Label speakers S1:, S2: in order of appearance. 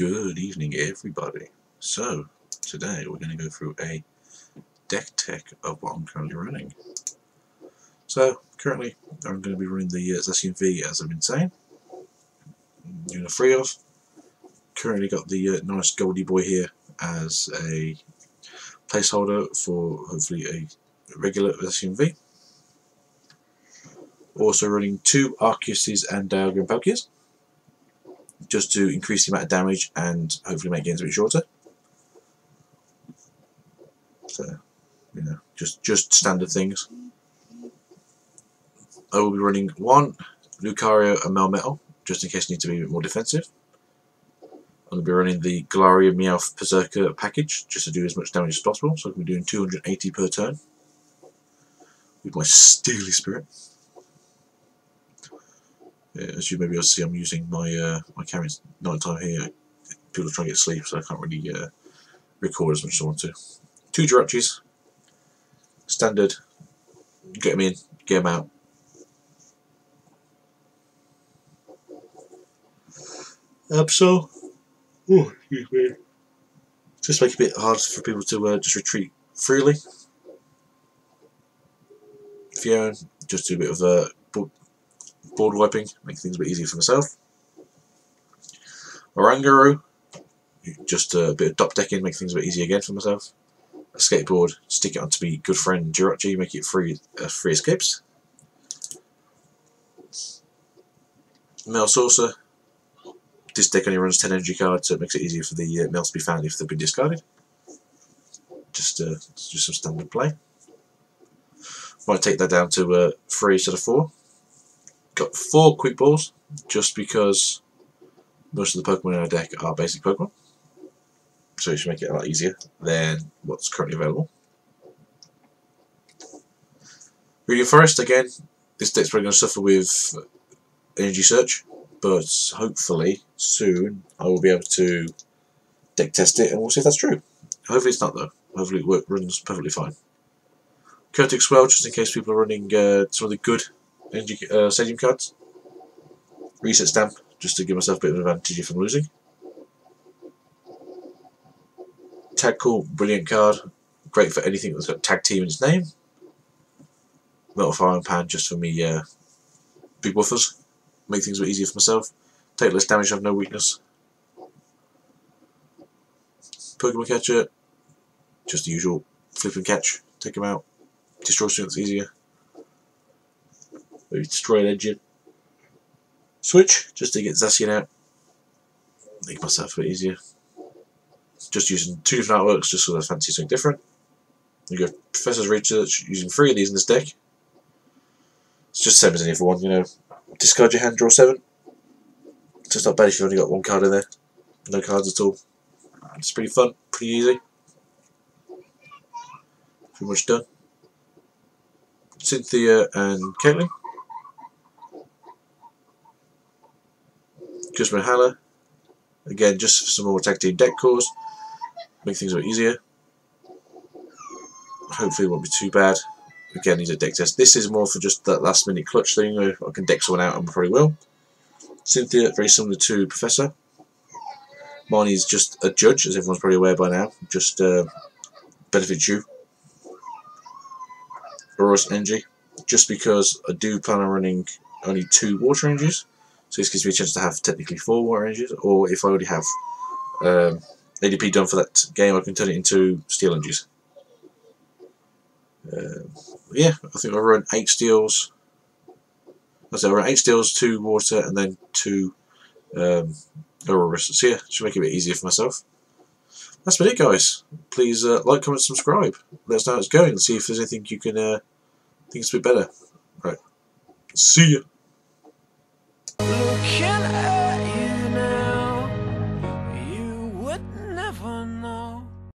S1: evening, everybody. So, today we're going to go through a deck tech of what I'm currently running. So, currently I'm going to be running the uh, as I've been saying. Doing a free of. Currently got the uh, nice Goldie Boy here as a placeholder for hopefully a regular Zacian. Also running two Arceuses and Dialga Palkias just to increase the amount of damage and hopefully make games a bit shorter. So, you know, just just standard things. I will be running one Lucario and Melmetal, just in case I need to be a bit more defensive. I'm going to be running the Galarian Meowth Perrserker package, just to do as much damage as possible, so I can be doing 280 per turn. With my Steely Spirit. Yeah, as you maybe see, I'm using my uh, my camera night time here. People are trying to get sleep, so I can't really uh, record as much as I want to. Two Jirachis, standard. Get them in, get them out. Absol. Oh, excuse me. Just make it a bit hard for people to uh, just retreat freely. Phione, just do a bit of a uh, board wiping, make things a bit easier for myself. Oranguru, just a bit of top decking, make things a bit easier again for myself. A skateboard, stick it onto me good friend Jirachi, make it free uh, free escapes. Metal Saucer, this deck only runs 10 energy cards, so it makes it easier for the uh, mails to be found if they've been discarded. Just, uh, just some standard play. Might take that down to uh, 3 instead of 4. Got four quick balls, just because most of the Pokemon in our deck are basic Pokemon. So it should make it a lot easier than what's currently available. Radiant Forest, again, this deck's probably going to suffer with Energy Search, but hopefully soon I will be able to deck test it and we'll see if that's true. Hopefully it's not though. Hopefully it works, runs perfectly fine. Chaotic Swell, just in case people are running uh, some of the good uh, stadium cards. Reset stamp, just to give myself a bit of an advantage if I'm losing. Tag Call, brilliant card. Great for anything that's got tag team in its name. Metal Frying Pan, just for me uh, big buffers. Make things a bit easier for myself. Take less damage, have no weakness. Pokemon Catcher, just the usual flip and catch. Take him out. Destroy strength easier. Maybe destroy an engine. Switch, just to get Zacian out. Make myself a bit easier. Just using two different artworks just so I fancy something different. You go Professor's Research, using three of these in this deck. It's just same as any other one, you know. Discard your hand, draw seven. It's just not bad if you've only got one card in there. No cards at all. It's pretty fun, pretty easy. Pretty much done. Cynthia and Caitlin. Guzma Hala. Again, just some more tag team deck cores. Make things a bit easier. Hopefully it won't be too bad. Again, need a deck test. This is more for just that last minute clutch thing. I can deck someone out and probably will. Cynthia, very similar to Professor. Marnie's just a judge, as everyone's probably aware by now. Just uh, benefits you. Aurora Energy, just because I do plan on running only two water energies. So this gives me a chance to have technically four water energies, or if I already have um, ADP done for that game, I can turn it into steel energies. Uh, yeah, I think I'll run eight steels. I will run eight steels, two water, and then two um, Aurora. So yeah, should make it a bit easier for myself. That's been it, guys. Please uh, like, comment, subscribe. Let us know how it's going. See if there's anything you can uh, think it's a bit better. Right. See ya.